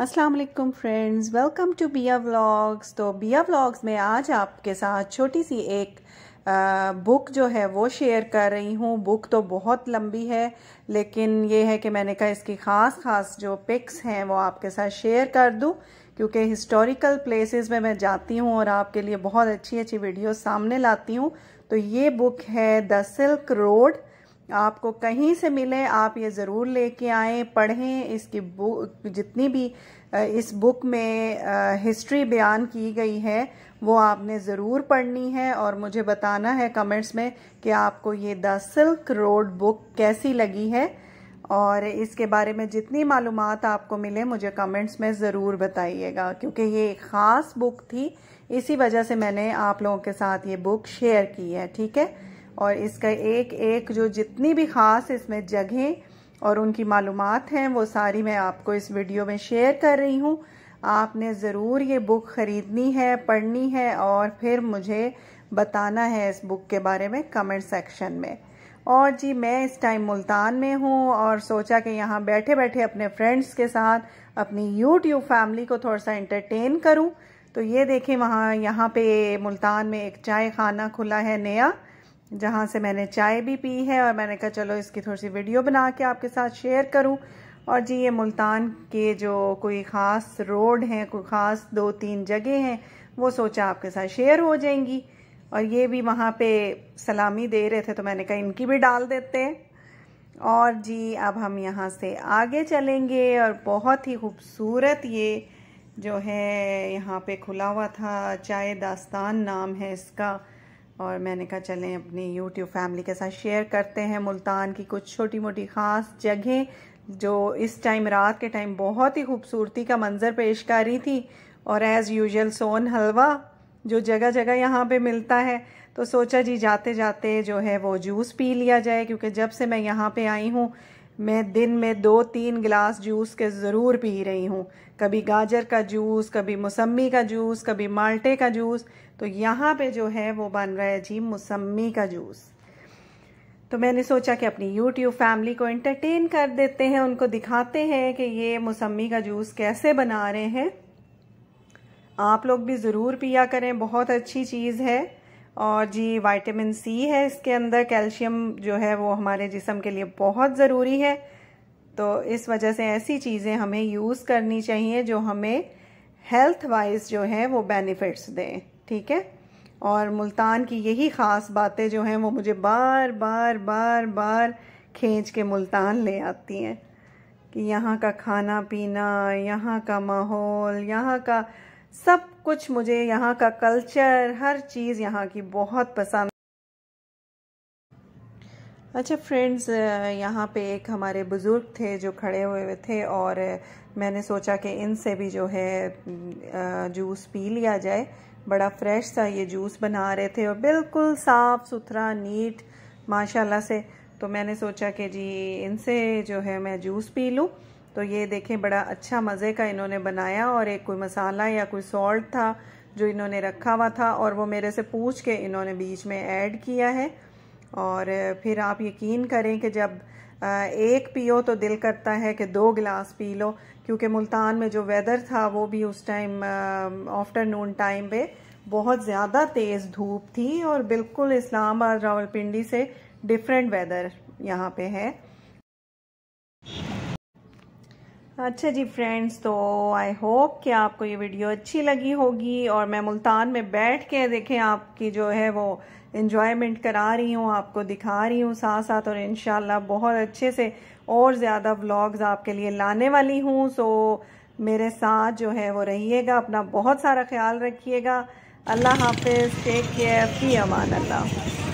अस्सलाम वालेकुम friends welcome to Biya vlogs. तो बिया व्लॉग्स में आज आपके साथ छोटी सी एक आ, बुक जो है वो शेयर कर रही हूँ। बुक तो बहुत लंबी है लेकिन ये है कि मैंने कहा इसकी ख़ास ख़ास जो पिक्स हैं वो आपके साथ शेयर कर दूँ क्योंकि हिस्टोरिकल प्लेसेस में मैं जाती हूँ और आपके लिए बहुत अच्छी अच्छी वीडियो सामने लाती हूँ। तो ये बुक है द सिल्क रोड आपको कहीं से मिले, आप ये ज़रूर लेके आए, पढ़ें इसकी बुक जितनी भी इस बुक में हिस्ट्री बयान की गई है, वो आपने ज़रूर पढ़नी है और मुझे बताना है कमेंट्स में कि आपको ये द सिल्क रोड बुक कैसी लगी है और इसके बारे में जितनी मालूम आपको मिले, मुझे कमेंट्स में ज़रूर बताइएगा, क्योंकि ये एक ख़ास बुक थी। इसी वजह से मैंने आप लोगों के साथ ये बुक शेयर की है, ठीक है? और इसका एक एक जो जितनी भी ख़ास इसमें जगहें और उनकी मालूम हैं, वो सारी मैं आपको इस वीडियो में शेयर कर रही हूँ। आपने ज़रूर ये बुक ख़रीदनी है, पढ़नी है और फिर मुझे बताना है इस बुक के बारे में कमेंट सेक्शन में। और जी, मैं इस टाइम मुल्तान में हूँ और सोचा कि यहाँ बैठे बैठे अपने फ्रेंड्स के साथ अपनी यूट्यूब फैमिली को थोड़ा सा इंटरटेन करूँ। तो ये देखें, वहाँ, यहाँ पे मुल्तान में एक चाय खाना खुला है नया। जहाँ से मैंने चाय भी पी है और मैंने कहा, चलो, इसकी थोड़ी सी वीडियो बना के आपके साथ शेयर करूँ। और जी, ये मुल्तान के जो कोई ख़ास रोड हैं, कोई ख़ास दो तीन जगह हैं, वो सोचा आपके साथ शेयर हो जाएँगी। और ये भी वहाँ पे सलामी दे रहे थे तो मैंने कहा, इनकी भी डाल देते हैं। और जी, अब हम यहाँ से आगे चलेंगे और बहुत ही खूबसूरत ये जो है, यहाँ पे खुला हुआ था, चाय दास्तान नाम है इसका। और मैंने कहा, चलें, अपनी यूट्यूब फैमिली के साथ शेयर करते हैं मुल्तान की कुछ छोटी मोटी ख़ास जगहें, जो इस टाइम रात के टाइम बहुत ही खूबसूरती का मंज़र पेश कर रही थी और एज़ यूजल सोन हलवा, जो जगह जगह यहाँ पे मिलता है। तो सोचा जी जाते जाते जो है वो जूस पी लिया जाए, क्योंकि जब से मैं यहाँ पे आई हूँ मैं दिन में दो तीन गिलास जूस के ज़रूर पी रही हूँ। कभी गाजर का जूस, कभी मौसमी का जूस, कभी माल्टे का जूस। तो यहाँ पे जो है वो बन रहा है जी मौसमी का जूस। तो मैंने सोचा कि अपनी यूट्यूब फैमिली को एंटरटेन कर देते हैं, उनको दिखाते हैं कि ये मौसमी का जूस कैसे बना रहे हैं। आप लोग भी ज़रूर पिया करें, बहुत अच्छी चीज़ है। और जी विटामिन सी है इसके अंदर कैल्शियम जो है वो हमारे जिसम के लिए बहुत ज़रूरी है। तो इस वजह से ऐसी चीज़ें हमें यूज़ करनी चाहिए जो हमें हेल्थ वाइज जो है वो बेनिफिट्स दें, ठीक है? और मुल्तान की यही ख़ास बातें जो हैं वो मुझे बार बार बार बार खींच के मुल्तान ले आती हैं कि यहाँ का खाना पीना, यहाँ का माहौल, यहाँ का सब कुछ मुझे यहाँ का कल्चर हर चीज़ यहाँ की बहुत पसंद। अच्छा फ्रेंड्स यहाँ पे एक हमारे बुज़ुर्ग थे जो खड़े हुए थे और मैंने सोचा कि इनसे भी जो है जूस पी लिया जाए। बड़ा फ्रेश सा ये जूस बना रहे थे और बिल्कुल साफ़ सुथरा नीट माशाल्लाह से। तो मैंने सोचा कि जी इनसे जो है मैं जूस पी लूँ। तो ये देखें, बड़ा अच्छा मज़े का इन्होंने बनाया और एक कोई मसाला या कोई सॉल्ट था जो इन्होंने रखा हुआ था और वो मेरे से पूछ के इन्होंने बीच में ऐड किया है। और फिर आप यकीन करें कि जब एक पियो तो दिल करता है कि दो गिलास पी लो, क्योंकि मुल्तान में जो वेदर था वो भी उस टाइम आफ्टरनून टाइम पे बहुत ज़्यादा तेज़ धूप थी और बिल्कुल इस्लामाबाद रावलपिंडी से डिफरेंट वेदर यहाँ पे है। अच्छा जी फ्रेंड्स तो आई होप कि आपको ये वीडियो अच्छी लगी होगी और मैं मुल्तान में बैठ के देखें आपकी जो है वो इन्जॉयमेंट करा रही हूँ, आपको दिखा रही हूँ साथ साथ और इन बहुत अच्छे से और ज़्यादा व्लॉग्स आपके लिए लाने वाली हूँ। सो मेरे साथ जो है वो रहिएगा, अपना बहुत सारा ख्याल रखिएगा। अल्लाह हाफिज़ टेक केयर फ़ी अमान अल्लाह।